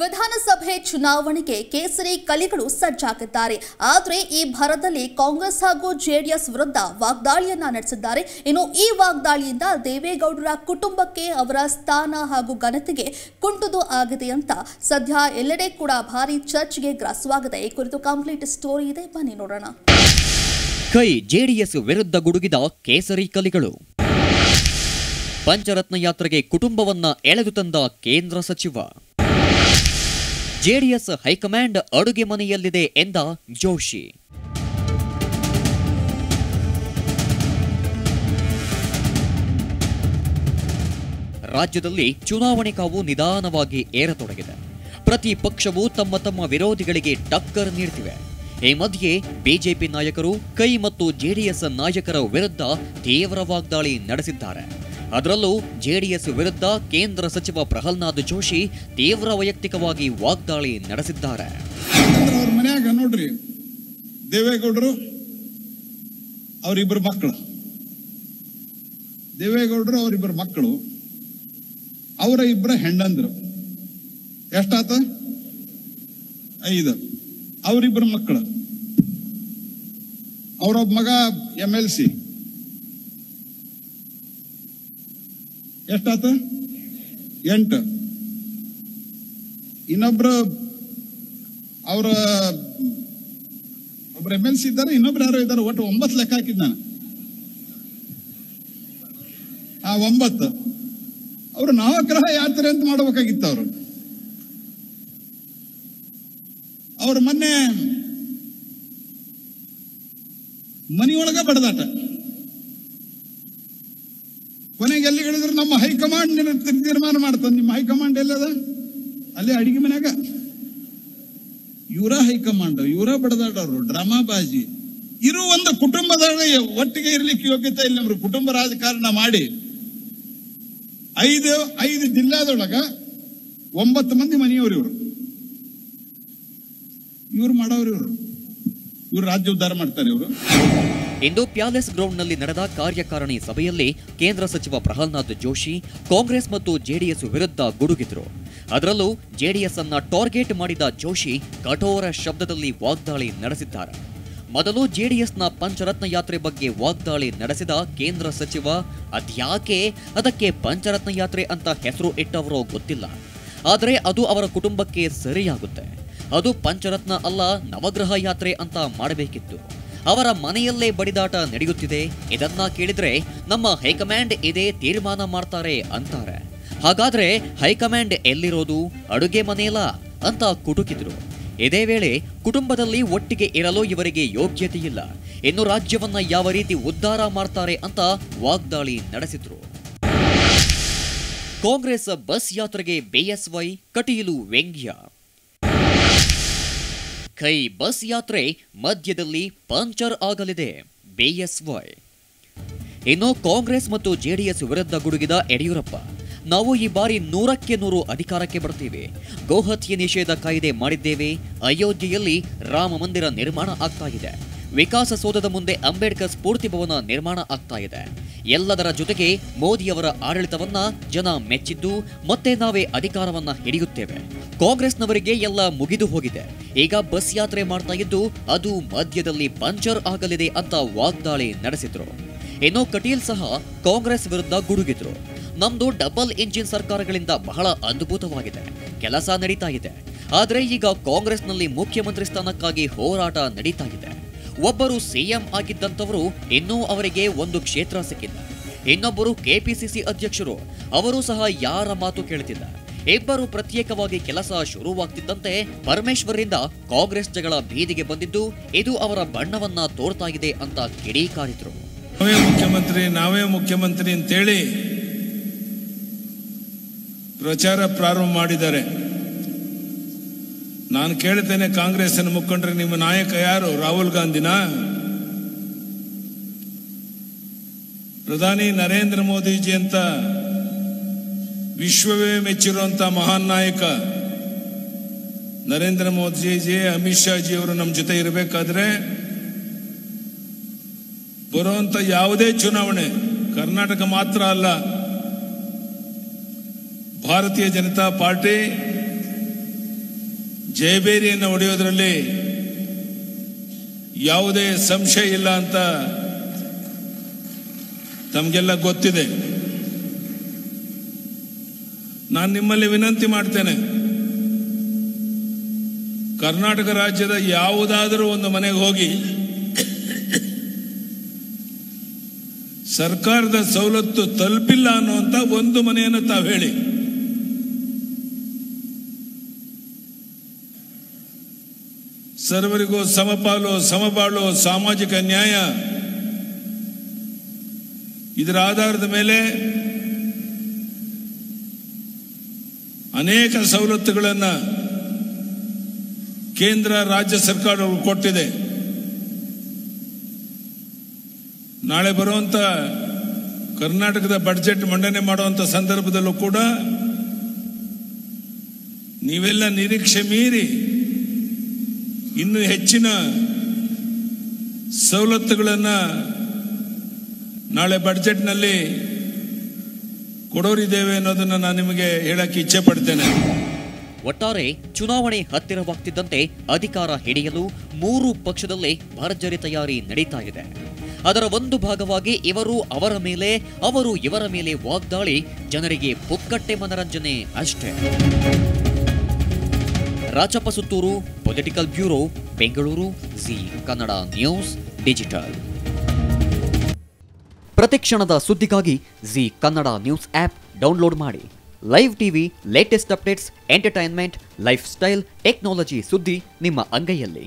ವಿಧಾನಸಭೆ ಚುನಾವಣೆಗೆ ಕೇಸರಿ ಕಲಿಗಳು ಸಜ್ಜಾಗಿದ್ದಾರೆ. ಆದರೆ ಈ ಭರದಲ್ಲಿ ಕಾಂಗ್ರೆಸ್ ಹಾಗೂ ಜೆಡಿಎಸ್ ವಿರುದ್ಧ ವಾಗ್ದಾಳಿಯನ್ನ ನಡೆಸಿದ್ದಾರೆ. ಇನ್ನು ಈ ವಾಗ್ದಾಳಿಯಿಂದ ದೇವೇಗೌಡರ ಕುಟುಂಬಕ್ಕೆ ಅವರ ಸ್ಥಾನ ಹಾಗೂ ಘನತೆಗೆ ಕುಂಟುದು ಆಗಿದೆ ಅಂತ ಸದ್ಯ ಎಲ್ಲೆಡೆ ಕೂಡ ಭಾರಿ ಚರ್ಚ್ಗೆ ಗ್ರಾಸವಾಗಿದೆ. ಈ ಕುರಿತು ಕಂಪ್ಲೀಟ್ ಸ್ಟೋರಿ ಇದೆ. ಬನ್ನಿ ನೋಡೋಣ. ಕೈ ಜೆಡಿಎಸ್ ವಿರುದ್ಧ ಗುಡುಗಿದ ಕೇಸರಿ ಕಲಿಗಳು. ಪಂಚರತ್ನ ಯಾತ್ರೆಗೆ ಕುಟುಂಬವನ್ನ ಎಳೆದು ತಂದ ಕೇಂದ್ರ ಸಚಿವ. ಜೆಡಿಎಸ್ ಹೈಕಮಾಂಡ್ ಅಡುಗೆ ಮನೆಯಲ್ಲಿದೆ ಎಂದ ಜೋಶಿ. ರಾಜ್ಯದಲ್ಲಿ ಚುನಾವಣೆ ಕಾವು ನಿಧಾನವಾಗಿ ಏರತೊಡಗಿದೆ. ಪ್ರತಿ ಪಕ್ಷವು ತಮ್ಮ ತಮ್ಮ ವಿರೋಧಿಗಳಿಗೆ ಟಕ್ಕರ್ ನೀಡ್ತಿವೆ. ಈ ಮಧ್ಯೆ ಬಿಜೆಪಿ ನಾಯಕರು ಕೈ ಮತ್ತು ಜೆಡಿಎಸ್ ನಾಯಕರ ವಿರುದ್ಧ ತೀವ್ರ ವಾಗ್ದಾಳಿ ನಡೆಸಿದ್ದಾರೆ. ಅದರಲ್ಲೂ ಜೆಡಿಎಸ್ ವಿರುದ್ಧ ಕೇಂದ್ರ ಸಚಿವ ಪ್ರಹ್ಲಾದ್ ಜೋಶಿ ತೀವ್ರ ವೈಯಕ್ತಿಕವಾಗಿ ವಾಗ್ದಾಳಿ ನಡೆಸಿದ್ದಾರೆ. ನೋಡ್ರಿ, ದೇವೇಗೌಡರು ಅವರಿಬ್ಬರು ಮಕ್ಕಳು ದೇವೇಗೌಡರು ಅವರಿಬ್ಬರು ಮಕ್ಕಳು ಅವರ ಇಬ್ಬರ ಹೆಂಡಂದ್ರು ಎಷ್ಟಾತ? ಐದು. ಅವರಿಬ್ಬರು ಮಕ್ಕಳು ಅವರೊಬ್ಬ ಮಗ ಎಂ ಎಲ್ ಸಿ ಎಷ್ಟಾತ? ಎಂಟು. ಇನ್ನೊಬ್ರು ಅವರ, ಒಬ್ರು ಎಂ ಎಲ್ ಸಿ ಇದ್ದಾರೆ, ಇನ್ನೊಬ್ರು ಯಾರೋ ಇದ್ದಾರೆ, ಒಟ್ಟು ಒಂಬತ್ತು ಲೆಕ್ಕ ಹಾಕಿದ್ ನಾನು. ಆ ಒಂಬತ್ತು. ಅವರು ನವಗ್ರಹ ಯಾತ್ರೆ ಅಂತ ಮಾಡಬೇಕಾಗಿತ್ತು ಅವರು. ಅವ್ರ ಮೊನ್ನೆ ಮನಿಯೊಳಗ ಬಡದಾಟ. ಕೊನೆಗೆ ಎಲ್ಲಿ ಹೇಳಿದ್ರು ನಮ್ಮ ಹೈಕಮಾಂಡ್ ತೀರ್ಮಾನ ಮಾಡ್ತದೆ ನಿಮ್ಮ ಹೈಕಮಾಂಡ್ ಎಲ್ಲದ? ಅಲ್ಲಿ ಅಡಿಗೆ ಮನ್ಯಾಗ. ಇವರ ಹೈಕಮಾಂಡ್, ಇವರ ಬಡದಾಡೋರು ಡ್ರಾಮಾ ಬಾಜಿ ಇರು ಒಂದು ಕುಟುಂಬದ ಒಟ್ಟಿಗೆ ಇರ್ಲಿಕ್ಕೆ ಯೋಗ್ಯತೆ ಇಲ್ಲ. ನಮ್ರು ಕುಟುಂಬ ರಾಜಕಾರಣ ಮಾಡಿ ಐದು ಐದು ಜಿಲ್ಲಾದೊಳಗ ಒಂಬತ್ತು ಮಂದಿ ಮನೆಯವರು ಇವರು. ಇವ್ರು ಮಾಡೋರು ಇವರು. ಇವ್ರು ರಾಜ್ಯ ಉದ್ಧಾರ ಮಾಡ್ತಾರೆ ಇವರು. ಇಂದು ಪ್ಯಾಲೇಸ್ ಗ್ರೌಂಡ್ನಲ್ಲಿ ನಡೆದ ಕಾರ್ಯಕಾರಿಣಿ ಸಭೆಯಲ್ಲಿ ಕೇಂದ್ರ ಸಚಿವ ಪ್ರಹ್ಲಾದ್ ಜೋಶಿ, ಕಾಂಗ್ರೆಸ್ ಮತ್ತು ಜೆಡಿಎಸ್ ವಿರುದ್ಧ ಗುಡುಗಿದ್ರು. ಅದರಲ್ಲೂ ಜೆಡಿಎಸ್ ಅನ್ನ ಟಾರ್ಗೆಟ್ ಮಾಡಿದ ಜೋಶಿ ಕಠೋರ ಶಬ್ದದಲ್ಲಿ ವಾಗ್ದಾಳಿ ನಡೆಸಿದ್ದಾರೆ. ಮೊದಲು ಜೆಡಿಎಸ್ನ ಪಂಚರತ್ನ ಯಾತ್ರೆ ಬಗ್ಗೆ ವಾಗ್ದಾಳಿ ನಡೆಸಿದ ಕೇಂದ್ರ ಸಚಿವ ಅದ್ಯಾಕೆ ಅದಕ್ಕೆ ಪಂಚರತ್ನ ಯಾತ್ರೆ ಅಂತ ಹೆಸರು ಇಟ್ಟವರೋ ಗೊತ್ತಿಲ್ಲ. ಆದರೆ ಅದು ಅವರ ಕುಟುಂಬಕ್ಕೆ ಸರಿಯಾಗುತ್ತೆ. ಅದು ಪಂಚರತ್ನ ಅಲ್ಲ, ನವಗ್ರಹ ಯಾತ್ರೆ ಅಂತ ಮಾಡಬೇಕಿತ್ತು. ಅವರ ಮನೆಯಲ್ಲೇ ಬಡಿದಾಟ ನಡೆಯುತ್ತಿದೆ. ಇದನ್ನ ಕೇಳಿದ್ರೆ ನಮ್ಮ ಹೈಕಮಾಂಡ್ ಇದೇ ತೀರ್ಮಾನ ಮಾಡ್ತಾರೆ ಅಂತಾರೆ. ಹಾಗಾದ್ರೆ ಹೈಕಮಾಂಡ್ ಎಲ್ಲಿರೋದು? ಅಡುಗೆ ಮನೆಯಲ್ಲ? ಅಂತ ಕುಟುಕಿದ್ರು. ಇದೇ ವೇಳೆ ಕುಟುಂಬದಲ್ಲಿ ಒಟ್ಟಿಗೆ ಇರಲು ಇವರಿಗೆ ಯೋಗ್ಯತೆ ಇಲ್ಲ ಇನ್ನು ರಾಜ್ಯವನ್ನ ಯಾವ ರೀತಿ ಉದ್ಧಾರ ಮಾಡ್ತಾರೆ ಅಂತ ವಾಗ್ದಾಳಿ ನಡೆಸಿದ್ರು. ಕಾಂಗ್ರೆಸ್ ಬಸ್ ಯಾತ್ರೆಗೆ ಬಿಎಸ್ವೈ ಕಟೀಲು ವ್ಯಂಗ್ಯ ಕೈ ಬಸ್ ಯಾತ್ರೆ ಮಧ್ಯದಲ್ಲಿ ಪಂಚರ್ ಆಗಲಿದೆ. ಬಿಎಸ್ವೈ ಇನ್ನು ಕಾಂಗ್ರೆಸ್ ಮತ್ತು ಜೆಡಿಎಸ್ ವಿರುದ್ಧ ಗುಡುಗಿದ ಯಡಿಯೂರಪ್ಪ. ನಾವು ಈ ಬಾರಿ ನೂರಕ್ಕೆ ನೂರು ಅಧಿಕಾರಕ್ಕೆ ಬರ್ತೀವಿ. ಗೋಹತ್ಯೆ ನಿಷೇಧ ಕಾಯ್ದೆ ಮಾಡಿದ್ದೇವೆ. ಅಯೋಧ್ಯೆಯಲ್ಲಿ ರಾಮ ಮಂದಿರ ನಿರ್ಮಾಣ ಆಗ್ತಾ ಇದೆ. ವಿಕಾಸಸೌಧದ ಮುಂದೆ ಅಂಬೇಡ್ಕರ್ ಸ್ಫೂರ್ತಿ ಭವನ ನಿರ್ಮಾಣ ಆಗ್ತಾ ಇದೆ. ಎಲ್ಲದರ ಜೊತೆಗೆ ಮೋದಿಯವರ ಆಡಳಿತವನ್ನ ಜನ ಮೆಚ್ಚಿದ್ದು ಮತ್ತೆ ನಾವೇ ಅಧಿಕಾರವನ್ನ ಹಿಡಿಯುತ್ತೇವೆ. ಕಾಂಗ್ರೆಸ್ನವರಿಗೆ ಎಲ್ಲ ಮುಗಿದು ಹೋಗಿದೆ. ಈಗ ಬಸ್ ಯಾತ್ರೆ ಮಾಡ್ತಾ ಇದ್ದು ಅದು ಮಧ್ಯದಲ್ಲಿ ಪಂಚರ್ ಆಗಲಿದೆ ಅಂತ ವಾಗ್ದಾಳಿ ನಡೆಸಿದ್ರು. ಇನ್ನು ಕಟೀಲ್ ಸಹ ಕಾಂಗ್ರೆಸ್ ವಿರುದ್ಧ ಗುಡುಗಿದ್ರು. ನಮ್ದು ಡಬಲ್ ಇಂಜಿನ್ ಸರ್ಕಾರಗಳಿಂದ ಬಹಳ ಅದ್ಭುತವಾಗಿದೆ. ಕೆಲಸ ನಡೀತಾ ಇದೆ. ಆದರೆ ಈಗ ಕಾಂಗ್ರೆಸ್ನಲ್ಲಿ ಮುಖ್ಯಮಂತ್ರಿ ಸ್ಥಾನಕ್ಕಾಗಿ ಹೋರಾಟ ನಡೀತಾ ಇದೆ. ಒಬ್ಬರು ಸಿಎಂ ಆಗಿದ್ದಂಥವರು ಇನ್ನೂ ಅವರಿಗೆ ಒಂದು ಕ್ಷೇತ್ರ ಸಿಕ್ಕಿಲ್ಲ. ಇನ್ನೊಬ್ಬರು ಕೆಪಿಸಿಸಿ ಅಧ್ಯಕ್ಷರು, ಅವರು ಸಹ ಯಾರ ಮಾತು ಕೇಳ್ತಿಲ್ಲ. ಇಬ್ಬರು ಪ್ರತ್ಯೇಕವಾಗಿ ಕೆಲಸ ಶುರುವಾಗ್ತಿದ್ದಂತೆ ಪರಮೇಶ್ವರ್ರಿಂದ ಕಾಂಗ್ರೆಸ್ ಜಗಳ ಬೀದಿಗೆ ಬಂದಿದ್ದು, ಇದು ಅವರ ಬಣ್ಣವನ್ನ ತೋರ್ತಾಗಿದೆ ಅಂತ ಕಿಡಿಕಾರಿದ್ರು. ನಾವೇ ಮುಖ್ಯಮಂತ್ರಿ ನಾವೇ ಮುಖ್ಯಮಂತ್ರಿ ಅಂತೇಳಿ ಪ್ರಚಾರ ಪ್ರಾರಂಭ ಮಾಡಿದ್ದಾರೆ. ನಾನು ಕೇಳ್ತೇನೆ ಕಾಂಗ್ರೆಸ್ ಮುಖಂಡರು, ನಿಮ್ಮ ನಾಯಕ ಯಾರು? ರಾಹುಲ್ ಗಾಂಧಿನಾ? ಪ್ರಧಾನಿ ನರೇಂದ್ರ ಮೋದಿಜಿ ಅಂತ ವಿಶ್ವವೇ ಮೆಚ್ಚಿರುವಂತ ಮಹಾನ್ ನಾಯಕ. ನರೇಂದ್ರ ಮೋದಿಜಿ, ಅಮಿತ್ ಶಾ ಜಿ ಅವರು ನಮ್ಮ ಜೊತೆ ಇರಬೇಕಾದ್ರೆ ಬರುವಂತ ಯಾವುದೇ ಚುನಾವಣೆ, ಕರ್ನಾಟಕ ಮಾತ್ರ ಅಲ್ಲ, ಭಾರತೀಯ ಜನತಾ ಪಾರ್ಟಿ ಜಯಬೇರಿಯನ್ನು ಹೊಡೆಯೋದ್ರಲ್ಲಿ ಯಾವುದೇ ಸಂಶಯ ಇಲ್ಲ ಅಂತ ತಮಗೆಲ್ಲ ಗೊತ್ತಿದೆ. ನಾನು ನಿಮ್ಮಲ್ಲಿ ವಿನಂತಿ ಮಾಡ್ತೇನೆ. ಕರ್ನಾಟಕ ರಾಜ್ಯದ ಯಾವುದಾದರೂ ಒಂದು ಮನೆಗೆ ಹೋಗಿ ಸರ್ಕಾರದ ಸವಲತ್ತು ತಲುಪಿಲ್ಲ ಅನ್ನುವಂಥ ಒಂದು ಮನೆಯನ್ನು ತಾವು ಹೇಳಿ. ಸರ್ವರಿಗೂ ಸಮಪಾಲು ಸಮಬಾಳು ಸಾಮಾಜಿಕ ನ್ಯಾಯ. ಇದರ ಆಧಾರದ ಮೇಲೆ ಅನೇಕ ಸವಲತ್ತುಗಳನ್ನು ಕೇಂದ್ರ, ರಾಜ್ಯ ಸರ್ಕಾರಗಳು ಕೊಟ್ಟಿದೆ. ನಾಳೆ ಬರುವಂತ ಕರ್ನಾಟಕದ ಬಡ್ಜೆಟ್ ಮಂಡನೆ ಮಾಡುವಂತ ಸಂದರ್ಭದಲ್ಲೂ ಕೂಡ ನೀವೆಲ್ಲ ನಿರೀಕ್ಷೆ ಮೀರಿ ಇನ್ನು ಹೆಚ್ಚಿನ ಸವಲತ್ತುಗಳನ್ನು ನಾಳೆ ಬಡ್ಜೆಟ್ನಲ್ಲಿ ಕೊಡೋರಿದ್ದೇವೆ ಅನ್ನೋದನ್ನು ನಾನು ನಿಮಗೆ ಹೇಳಕ್ಕೆ ಇಚ್ಛೆ ಪಡ್ತೇನೆ. ಒಟ್ಟಾರೆ ಚುನಾವಣೆ ಹತ್ತಿರವಾಗ್ತಿದ್ದಂತೆ ಅಧಿಕಾರ ಹಿಡಿಯಲು ಮೂರು ಪಕ್ಷದಲ್ಲಿ ಭರ್ಜರಿ ತಯಾರಿ ನಡೀತಾ ಇದೆ. ಅದರ ಒಂದು ಭಾಗವಾಗಿ ಇವರು ಅವರ ಮೇಲೆ, ಅವರು ಇವರ ಮೇಲೆ ವಾಗ್ದಾಳಿ, ಜನರಿಗೆ ಪುಕ್ಕಟ್ಟೆ ಮನರಂಜನೆ ಅಷ್ಟೇ. Rajappa Sutturu political bureau Bengaluru Zee Kannada news digital ಪ್ರತಿಕ್ಷಣದ ಸುದ್ದಿಗಾಗಿ Zee Kannada news app download ಮಾಡಿ. Live TV latest updates entertainment lifestyle technology ಸುದ್ದಿ ನಿಮ್ಮ ಅಂಗೈಯಲ್ಲಿ.